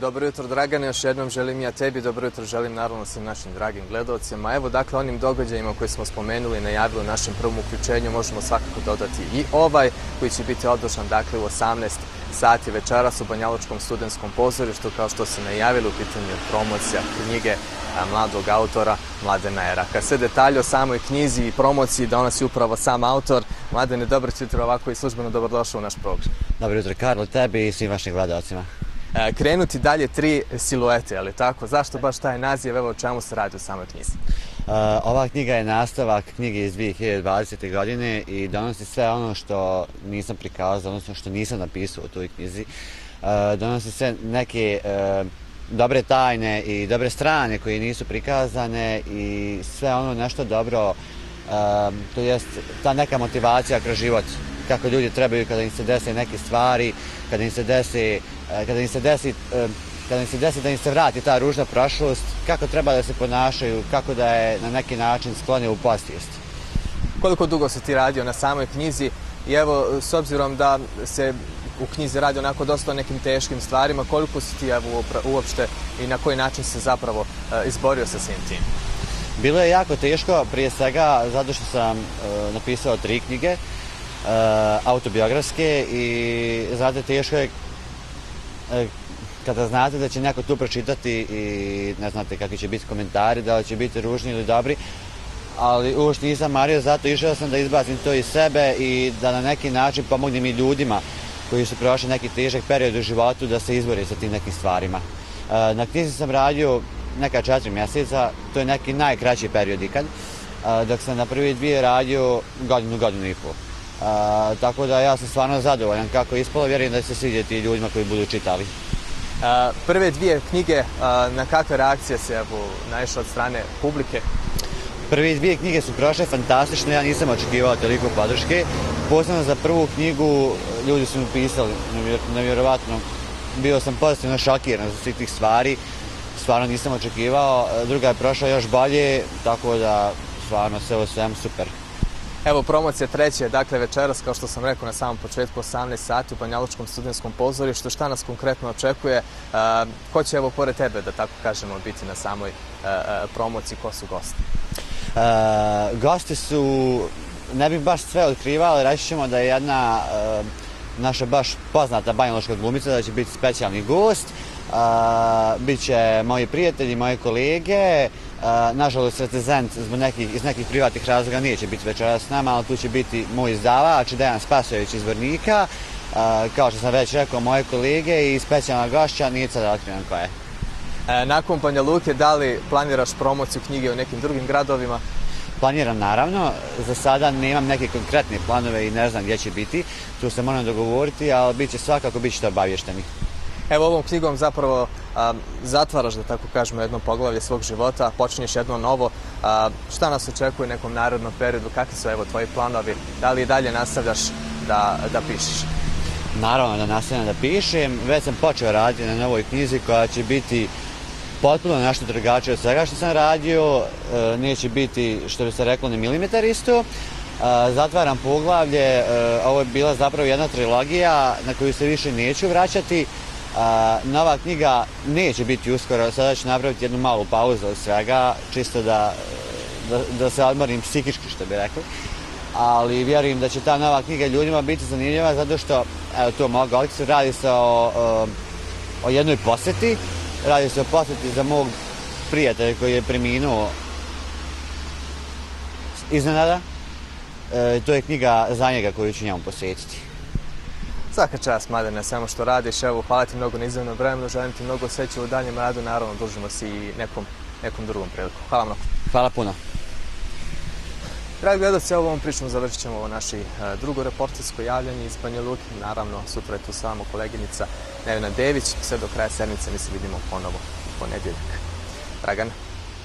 Dobro jutro, Dragane, još jednom želim ja tebi, dobro jutro želim naravno svim našim dragim gledalcima. Evo, dakle, onim događajima koje smo spomenuli i najavili u našem prvom uključenju, možemo svakako dodati i ovaj, koji će biti održan, dakle, u 18 sati večeras u Banjaločkom studentskom pozorištu, kao što se najavili u pitanju promocija knjige mladog autora Mladena Eraka. Sve detalje o samoj knjizi i promociji donosi upravo sam autor. Mladene, dobro jutro, ovako i službeno dobrodošao u naš program. Dobro jutro, Karlo, tebi i svim vašim gledalcima. E, krenuti dalje tri siluete, ali tako? Zašto baš taj naziv, evo o čemu se radi u samoj knjizi? Uh, ova knjiga je nastavak knjige iz 2020. godine i donosi sve ono što nisam prikazao, odnosno što nisam napisao u toj knjizi. Uh, donosi sve neke uh, dobre tajne i dobre strane koje nisu prikazane i sve ono nešto dobro, to jest ta neka motivacija kroz život kako ljudi trebaju kada im se desi neke stvari, kada im se desi, kada im se desi kada im se desi da im se vrati ta ružna prošlost, kako treba da se ponašaju, kako da je na neki način sklone u postivost. Koliko dugo se ti radio na samoj knjizi i evo, s obzirom da se u knjizi radi onako dosta o nekim teškim stvarima, koliko si ti evo, uopšte i na koji način se zapravo izborio sa svim tim? Bilo je jako teško, prije svega zato što sam napisao tri knjige, Uh, autobiografske i znate teško je eh, kada znate da će neko tu pročitati i ne znate kakvi će biti komentari, da li će biti ružni ili dobri, ali uopšte nisam mario, zato išao sam da izbacim to iz sebe i da na neki način pomognem i ljudima koji su prošli neki težak period u životu da se izbori sa tim nekim stvarima. Eh, na knjizi sam radio neka četiri mjeseca, to je neki najkraći period ikad, eh, dok sam na prvi dvije radio godinu, godinu i pol. E, tako da ja sam stvarno zadovoljan kako je ispalo, vjerujem da će se svidjeti ljudima koji budu čitali. Prve dvije knjige, na kakve reakcije se naišao od strane publike? Prve dvije knjige su prošle fantastično, ja nisam očekivao toliko podrške. Posledno za prvu knjigu ljudi su mi pisali, nevjerovatno. Bio sam pozitivno šokiran za svih tih stvari, stvarno nisam očekivao. Druga je prošla još bolje, tako da stvarno sve ovo svem super. Evo promocija treće, dakle večeras, kao što sam rekao na samom početku, 18 sati u Banjalučkom studentskom pozorištu. Šta nas konkretno očekuje? E, ko će evo pored tebe, da tako kažemo, biti na samoj e, e, promociji? Ko su gosti? Gosti su, ne bih baš sve otkrivao, ali reći ćemo da je jedna naša baš poznata banjaločka glumica, da će biti specijalni gost. Biće moji prijatelji, moje kolege, nažalost recezent nekih, iz nekih privatnih razloga neće biti večera s nama, ali tu će biti moj izdavač, Dejan Spasović iz Vrnika, kao što sam već rekao, moje kolege i specijalna gošća, nije sada otkrivan koja je. E, nakon Banja Luke, da li planiraš promociju knjige u nekim drugim gradovima? Planiram naravno, za sada nemam neke konkretne planove i ne znam gdje će biti, tu se moram dogovoriti, ali bit će svakako bit ćete obavješteni. Evo ovom knjigom zapravo a, zatvaraš, da tako kažemo, jedno poglavlje svog života, počinješ jedno novo. A, šta nas očekuje u nekom narodnom periodu? Kakvi su evo tvoji planovi? Da li i dalje nastavljaš da, da pišeš? Naravno da nastavljam da pišem. Već sam počeo raditi na novoj knjizi koja će biti potpuno nešto drugačije od svega što sam radio. E, neće biti, što bi se reklo, ni milimetar isto. E, zatvaram poglavlje. E, ovo je bila zapravo jedna trilogija na koju se više neću vraćati. A, nova knjiga neće biti uskoro, sada ću napraviti jednu malu pauzu od svega, čisto da, da, da se odmorim psihički, što bi rekli. Ali vjerujem da će ta nova knjiga ljudima biti zanimljiva, zato što, evo to mogu govoriti, radi se o, o, o jednoj posjeti, radi se o posjeti za mog prijatelja koji je preminuo iznenada. E, to je knjiga za njega koju ću njemu posjetiti. Svaka čast, Mladene, samo što radiš. Evo, hvala ti mnogo na izvrnom vremenu, želim ti mnogo sreće u danjem radu. Naravno, družimo se i nekom, nekom drugom priliku. Hvala mnogo. Hvala puno. Dragi gledalci, ovom pričom završit ćemo ovo naše drugo reportersko javljanje iz Banja Luki. Naravno, sutra je tu samo koleginica Nevena Dević. Sve do kraja sedmice mi se vidimo ponovo u ponedjeljak. Dragan.